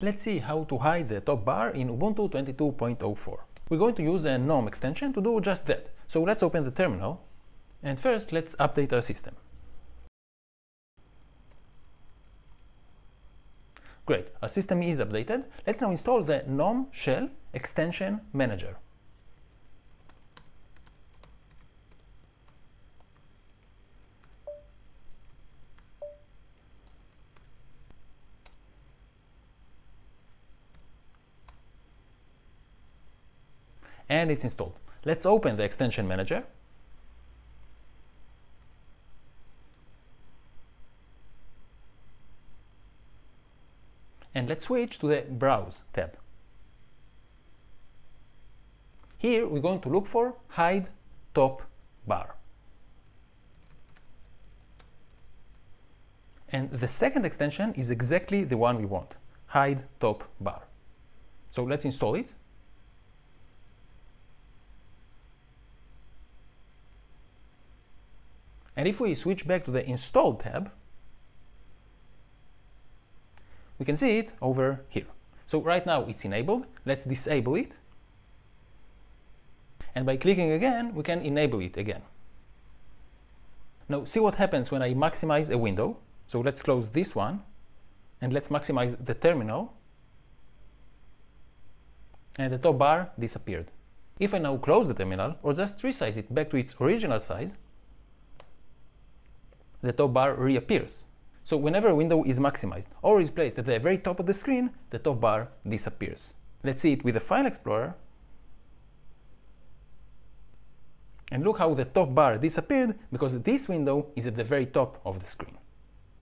Let's see how to hide the top bar in Ubuntu 22.04. We're going to use a GNOME extension to do just that. So let's open the terminal and first let's update our system. Great, our system is updated. Let's now install the GNOME Shell Extension Manager. And it's installed. Let's open the extension manager. And let's switch to the Browse tab. Here we're going to look for Hide Top Bar. And the second extension is exactly the one we want, Hide Top Bar. So let's install it. And if we switch back to the Install tab, we can see it over here. So right now it's enabled. Let's disable it. And by clicking again, we can enable it again. Now see what happens when I maximize a window. So let's close this one and let's maximize the terminal. And the top bar disappeared. If I now close the terminal or just resize it back to its original size, the top bar reappears. So whenever a window is maximized or is placed at the very top of the screen, the top bar disappears. Let's see it with the File Explorer. And look how the top bar disappeared because this window is at the very top of the screen.